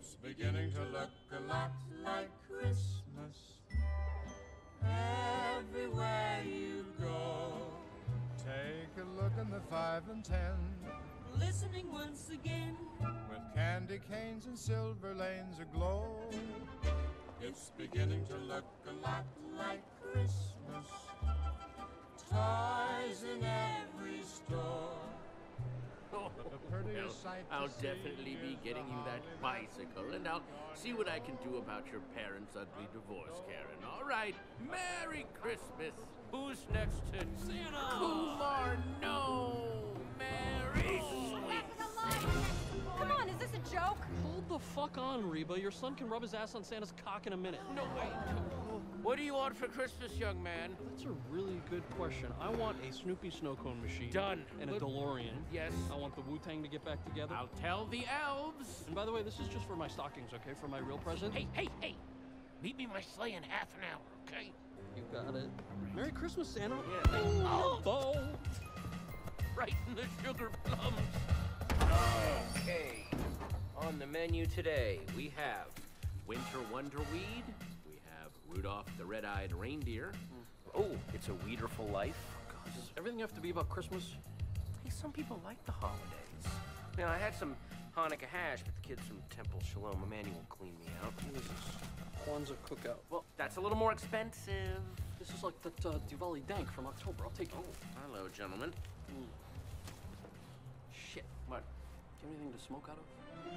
It's beginning to look a lot like Christmas everywhere you go. Take a look in the five and ten Listening once again. with candy canes and silver lanes aglow. It's beginning to look a lot like I'll definitely be getting you that bicycle, and I'll see what I can do about your parents' ugly divorce, Karen. All right, Merry Christmas. Who's next to Santa? Kumar, no. Merry sweet. Come on, is this a joke? Hold the fuck on, Reba. Your son can rub his ass on Santa's cock in a minute. No, wait. What do you want for Christmas, young man? That's a really good question. I want a Snoopy snow cone machine. Done. And a Look- DeLorean. Yes. I want the Wu Tang to get back together. I'll tell the elves. And by the way, this is just for my stockings, okay? For my real present. Hey, hey, hey. Meet me in my sleigh in half an hour, okay? You got it. Merry Christmas, Santa. Yeah, thank- Oh, bow. Right in the sugar plums. Okay. On the menu today, we have Winter Wonderweed. Rudolph the Red-Eyed Reindeer. Oh, it's a Weederful Life. God, Does everything have to be about Christmas? Hey, some people like the holidays. Now, I had some Hanukkah hash, but the kids from Temple Shalom Emmanuel cleaned me out. What is this? Kwanzaa cookout. Well, that's a little more expensive. This is like that uh, Diwali dank from October. I'll take it. Hello, gentlemen. Shit. What? Do you have anything to smoke out of?